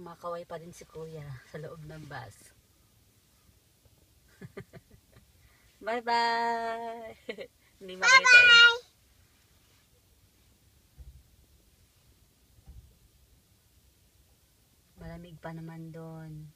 Kumakaway pa din si kuya sa loob ng bus. Bye-bye! Hindi makita eh. Malamig pa naman doon.